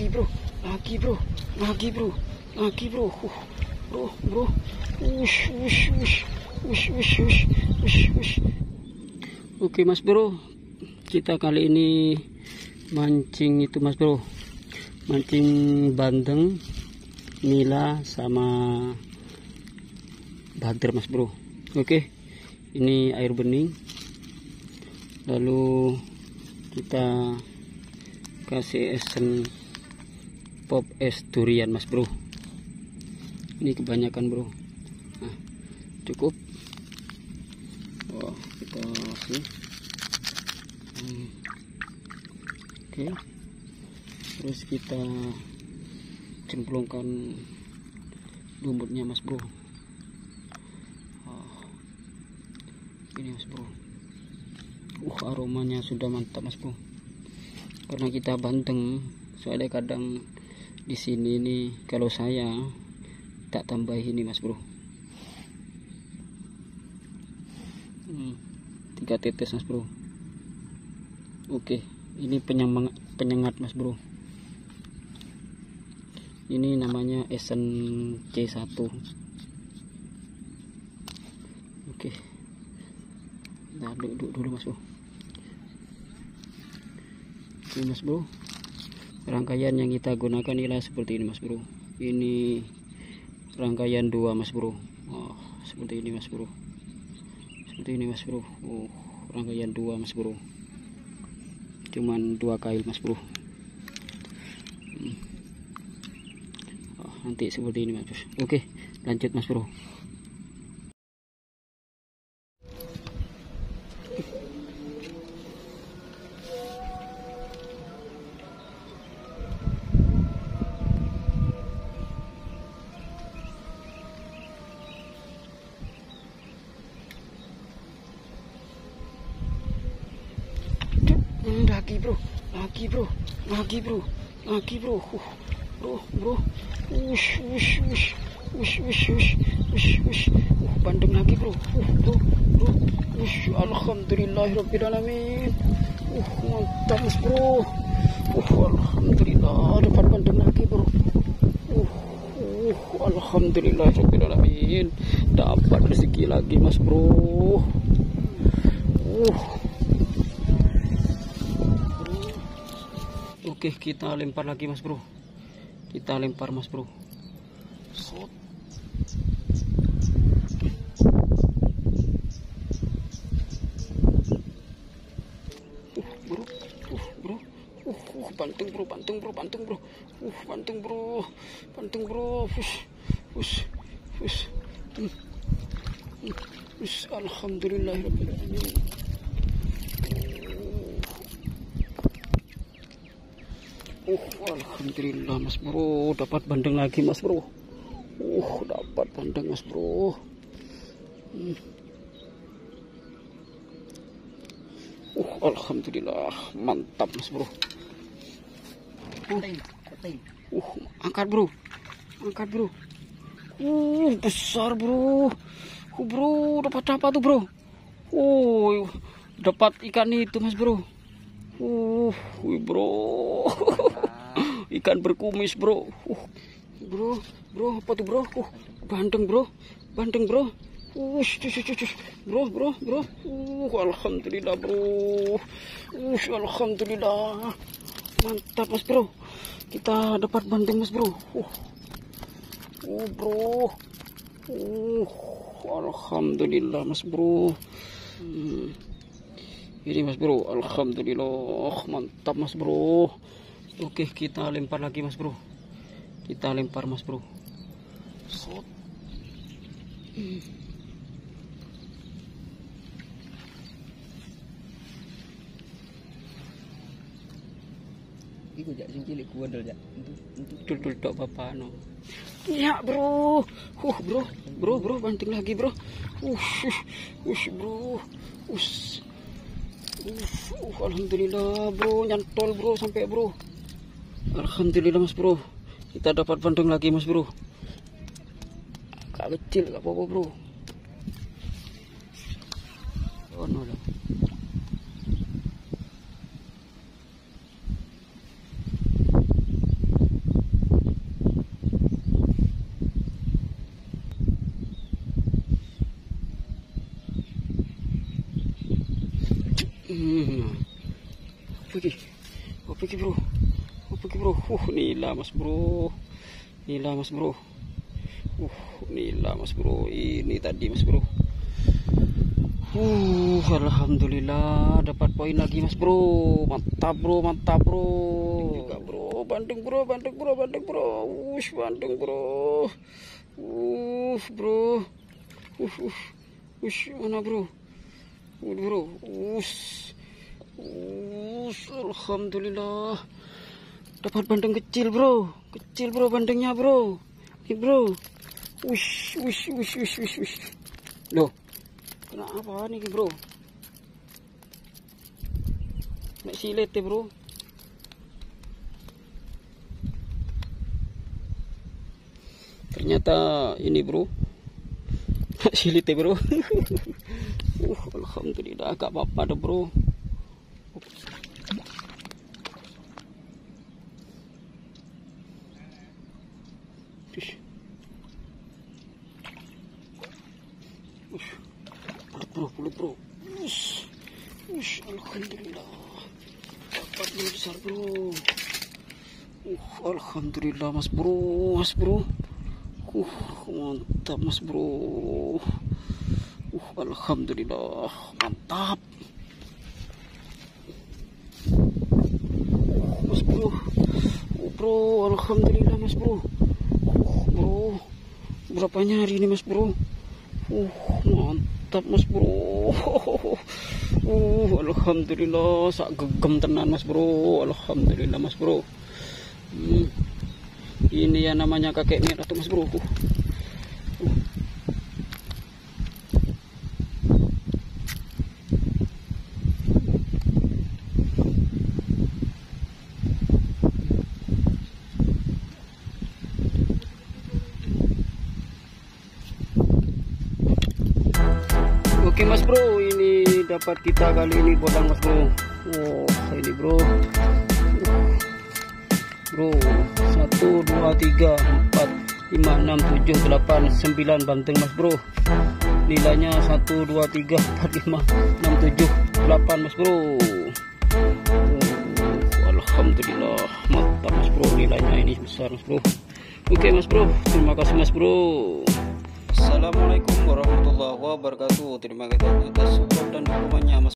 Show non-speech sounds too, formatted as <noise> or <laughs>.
lagi bro. Lagi bro. Lagi bro. Lagi bro. Uh, bro bro. Ush ush ush ush ush ush ush ush oke mas bro. Kita kali ini mancing itu mas bro. Mancing bandeng nila sama bader mas bro. Oke ini air bening. Lalu kita kasih esen pop es durian mas bro. Ini kebanyakan bro. Nah, cukup. Oh kita kasih. Hmm. oke. Terus kita cemplungkan lumutnya mas bro. Oh. ini mas bro. Uh aromanya sudah mantap mas bro. Karena kita banteng soalnya kadang di sini nih kalau saya tak tambah ini mas bro. Hmm, tiga tetes mas bro. Oke ini penyemangat penyengat mas bro. Ini namanya esen C1 oke. Nah duduk dulu mas bro. Ini mas bro rangkaian yang kita gunakan ialah seperti ini mas bro. Ini rangkaian dua mas bro. Oh, seperti ini mas bro. Seperti ini mas bro. Oh, rangkaian dua mas bro. Cuman dua kail mas bro. Hmm. oh, nanti seperti ini mas bro. Oke lanjut mas bro lagi bro. Lagi bro. Lagi bro. Lagi bro. Uh, bro bro. Ush ush ush ush ush ush ush ush uh, bandeng lagi bro. Uh, bro. Bro. Ush alhamdulillahirobbilalamin. Uh mantap bro. Uh alhamdulillah. Dapat bandeng lagi bro. Uh uh alhamdulillahirobbilalamin. Dapat rezeki lagi mas bro. Uh Oke kita lempar lagi mas bro. Kita lempar mas bro. Shot. Uh bro. Uh bro. Uh, uh banting bro. Banting bro. Banting bro. Uh banting bro. Banting bro. Fush. Fush. Fush. Hmm. Hmm. Fush. Alhamdulillahirrahmanirrahim Uh, alhamdulillah mas bro, dapat bandeng lagi mas bro. Uh, dapat bandeng mas bro. Hmm. Uh, alhamdulillah, mantap mas bro. Uh, uh angkat bro, angkat bro. Uh, besar bro. Uh, bro, dapat apa tuh bro? Uh, dapat ikan itu mas bro. Uh, bro. ikan berkumis bro. Uh, bro bro apa tuh bro? Uh, bandeng bro. Bandeng bro. Uh, bro bro bro. Uh, alhamdulillah bro. Uh, alhamdulillah. Mantap mas bro. Kita dapat bandeng mas bro. Uh, uh bro. Uh, alhamdulillah mas bro. Hmm. Ini mas bro alhamdulillah mantap mas bro Oke kita lempar lagi mas bro Kita lempar mas bro. Hmm. Iku jak sing cilik kuwendel jak. Dul tok bapak no. Ya bro. Uh bro, bro bro banting lagi bro. Uh, uh, uh bro. Us. Uh, alhamdulillah bro. Nyantol bro. Sampai bro. Alhamdulillah mas bro. Kita dapat bandeng lagi mas bro. Agak kecil gak apa-apa bro. Oh no lah Hmm. Pergi. Oh, pergi bro. Oh, pergi bro. Uh, nila mas bro. Nila mas bro. Uh, nila mas bro. Ini tadi mas bro. Uh, alhamdulillah dapat poin lagi mas bro. Mantap bro, mantap bro. Juga bro, Bandung bro, Bandung bro, Bandung bro. Ush, Bandung bro. Uh, bro. Uh, uh. Ush, mana bro? Bro. Ush. Ush, alhamdulillah. Dapat bandeng kecil bro. Kecil bro bandengnya bro. Ini bro. Ush, ush, ush, ush, ush, ush. Loh, Kenapa nih bro? Nek silet ya bro. Ternyata ini bro. <laughs> silet ya bro. <laughs> uh, alhamdulillah agak apa-apa dah bro. alhamdulillah. Alhamdulillah mas bro. Mas bro. Uh, mantap mas bro alhamdulillah. Mantap. Mas bro. Uh, bro alhamdulillah mas bro. Uh, bro berapa nyari ini mas bro? Uh mantap mas bro. Uh alhamdulillah sak gegem tenan mas bro. Alhamdulillah mas bro. Hmm. ini ya namanya kakek merah tuh mas bro. Uh. Oke mas bro ini dapat kita kali ini bodang mas bro Wow ini bro. Bro 1 2 3 4 5 6 7 8 9 banteng mas bro. Nilainya 1 2 3 4 5 6 7 8 mas bro. Oh, Alhamdulillah mantap mas bro. Nilainya ini besar mas bro. Oke mas bro terima kasih mas bro Assalamualaikum warahmatullahi wabarakatuh. Terima kasih atas support dan dukungannya.